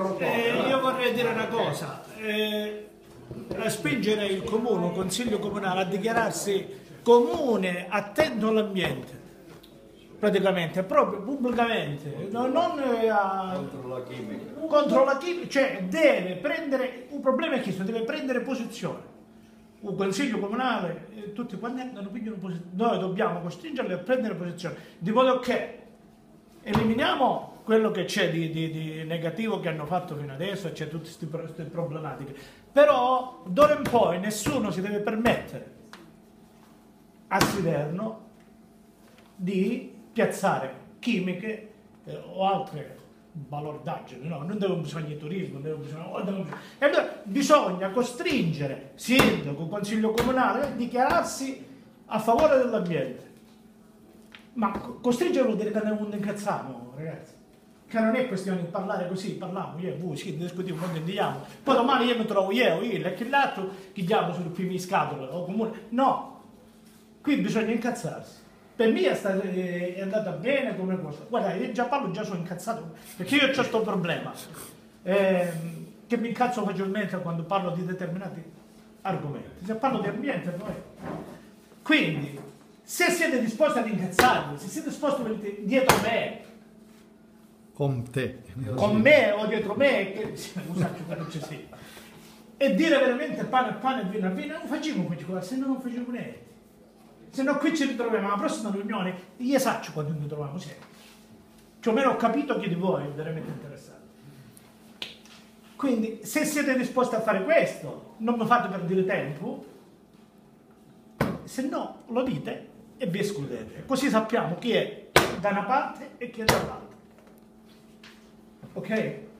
Eh, io vorrei dire una cosa, eh, spingere il comune, il consiglio comunale a dichiararsi comune attento all'ambiente, praticamente, proprio pubblicamente, no- non eh, a- contro la chimica. contro la chimica, cioè deve prendere, un problema è questo, deve prendere posizione. Un consiglio comunale, eh, tutti quanti hanno pigliano posizione, noi dobbiamo costringerli a prendere posizione, di modo che eliminiamo quello che c'è di, di- di negativo che hanno fatto fino adesso, c'è tutte queste problematiche, però d'ora in poi nessuno si deve permettere a Siderno di piazzare chimiche eh, o altre balordaggini, no, non devono bisogno di turismo, devono bisogno, e allora bisogna costringere sindaco, consiglio comunale a dichiararsi a favore dell'ambiente. Ma co- costringere vuol dire che non incazziamo, ragazzi. Che non è questione di parlare così, parliamo, io e voi, sì, discutiamo, contendiamo. Poi domani io mi trovo io, io, e che l'altro, chiediamo sulle prime scatole, o comunque... No, qui bisogna incazzarsi. Per me è, stata- è andata bene come cosa. Guarda, io già parlo, già sono incazzato, perché io ho questo problema, ehm, che mi incazzo facilmente quando parlo di determinati argomenti. Se parlo di ambiente, poi... Quindi, se siete disposti ad incazzarvi, se siete disposti a venire dietro me, con te. con me o dietro me, che che non ci sia, e dire veramente pane è pane e vino è vino, non facciamo queste cose, se no non facciamo niente. Se no qui ci ritroviamo alla prossima riunione, io saccio quando ci troviamo sempre. Più o meno ho capito chi di voi è veramente interessato. Quindi, se siete disposti a fare questo, non mi fate perdere tempo, se no lo dite e vi escludete. Così sappiamo chi è da una parte e chi è dall'altra. Okay,